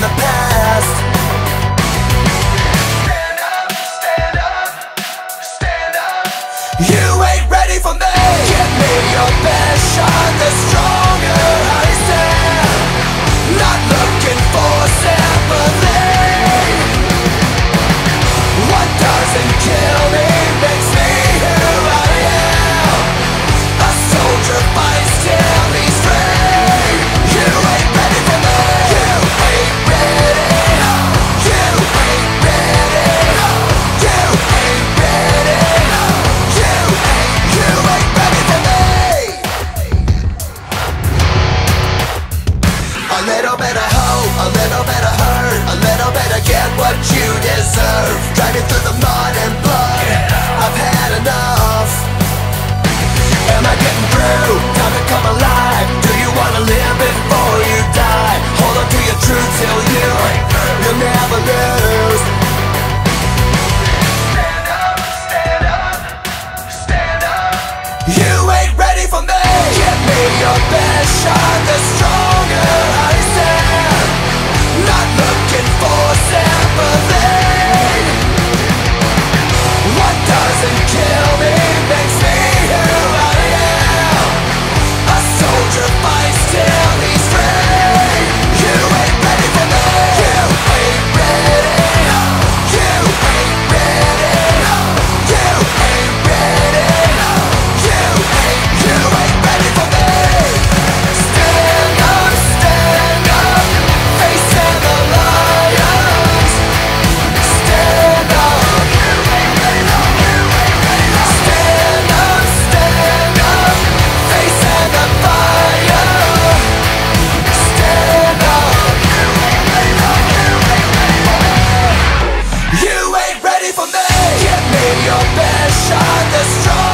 the past. Stand up, stand up, stand up You ain't ready for me. Give me your best shot, the stronger little bit of hope, a little bit of hurt A little bit of get what you deserve. Driving through the mud and blood. I've had enough. Am I getting through? Time to come alive. Do you wanna live before you die? Hold on to your truth till you You'll never lose. Stand up, stand ready for me? Give me your best shot, destroy